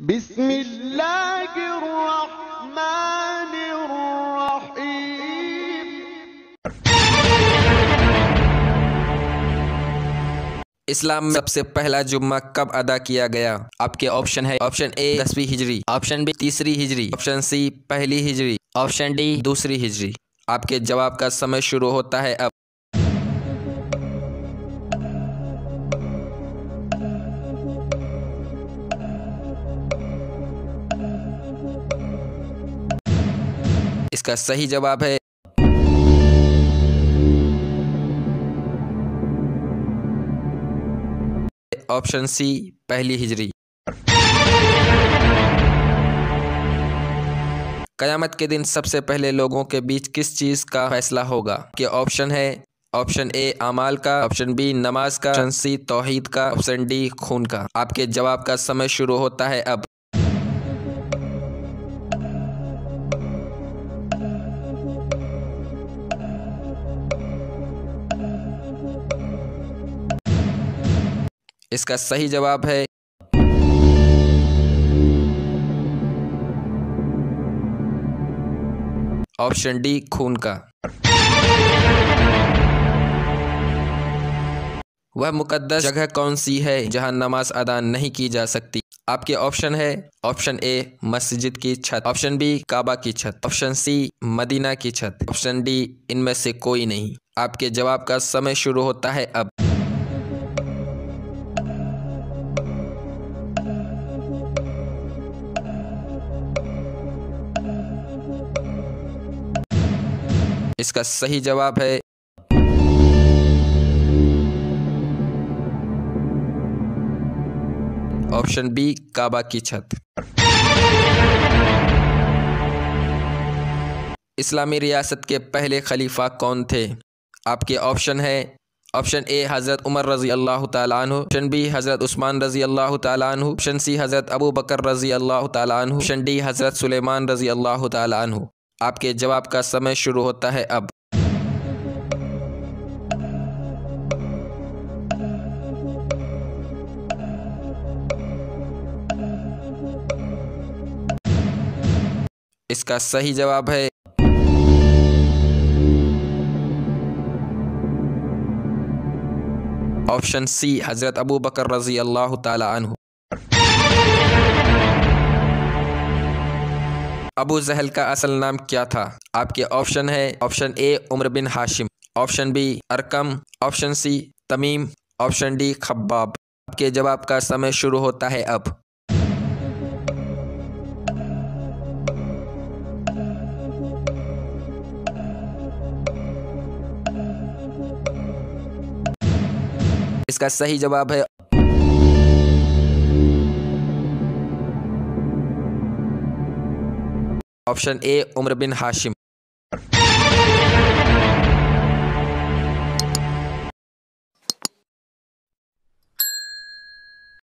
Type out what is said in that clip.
बिस्मिल्लाहिर्रहमानिर्रहीम। इस्लाम में सबसे पहला जुम्मा कब अदा किया गया? आपके ऑप्शन है ऑप्शन ए, दसवीं हिजरी। ऑप्शन बी, तीसरी हिजरी। ऑप्शन सी, पहली हिजरी। ऑप्शन डी, दूसरी हिजरी। आपके जवाब का समय शुरू होता है अब। इसका सही जवाब है। ऑप्शन सी, पहली हिजरी। कयामत के दिन सबसे पहले लोगों के बीच किस चीज़ का फैसला होगा? के ऑप्शन है, ऑप्शन ए, अमाल का, ऑप्शन बी, नमाज़ का, ऑप्शन सी, तोहीद का, ऑप्शन डी, खून का। आपके जवाब का समय शुरू होता है अब। इसका सही जवाब है। ऑप्शन डी, खून का। वह मुकद्दस जगह कौन सी है जहाँ नमाज़ अदा नहीं की जा सकती? आपके ऑप्शन है। ऑप्शन ए, मस्जिद की छत। ऑप्शन बी, काबा की छत। ऑप्शन सी, मदीना की छत। ऑप्शन डी, इनमें से कोई नहीं। आपके जवाब का समय शुरू होता है अब। इसका सही जवाब है। ऑप्शन बी, काबा की छत। इस्लामी रियासत के पहले खलीफा कौन थे? आपके ऑप्शन है ऑप्शन ए हज़रत उमर रज़ी अल्लाह तु ऑप्शन बी हज़रत उस्मान रज़ी अल्लाह तु ऑप्शन सी हज़रत अबू बकर रज़ी अल्लाह तु ऑप्शन डी हज़रत सुलेमान रज़ी अल्लाह तु आपके जवाब का समय शुरू होता है अब। इसका सही जवाब है ऑप्शन सी, हज़रत अबू बकर रज़ी अल्लाह तु अबू जहल का असल नाम क्या था? आपके ऑप्शन है, option A, Umar bin Hashim, option B, Arqam, option C, Tamim, option D, Khabbab. आपके जवाब का समय शुरू होता है अब। इसका सही जवाब है। Option A Umar bin Hashim.